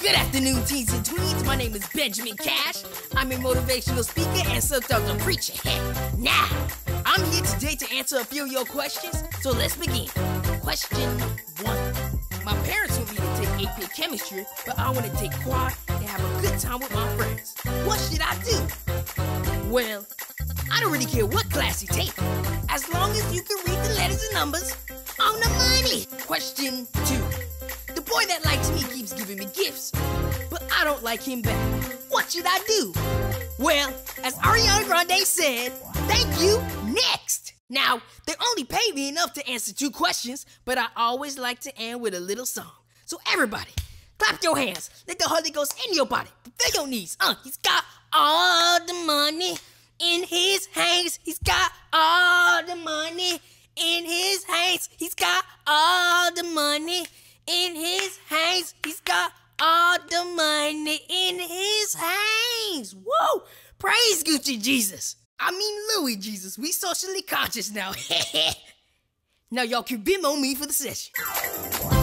Good afternoon, teens and tweens. My name is Benjamin Cash. I'm a motivational speaker and self-taught preacher. now, I'm here today to answer a few of your questions. So let's begin. Question one. My parents want me to take AP chemistry, but I want to take quad and have a good time with my friends. What should I do? Well, I don't really care what class you take, as long as you can read the letters and numbers on the money. Question two. Boy that likes me keeps giving me gifts, but I don't like him back. What should I do? Well, as Ariana Grande said, thank you, next. Now, they only paid me enough to answer two questions, but I always like to end with a little song. So everybody, clap your hands. Let the Holy Ghost in your body. Fulfill your needs. Uh, he's got all the money in his hands. He's got all the money in his hands. He's got all the money in his the money in his hands. Whoa! Praise Gucci Jesus. I mean Louis Jesus. We socially conscious now. now y'all can Venmo me for the session.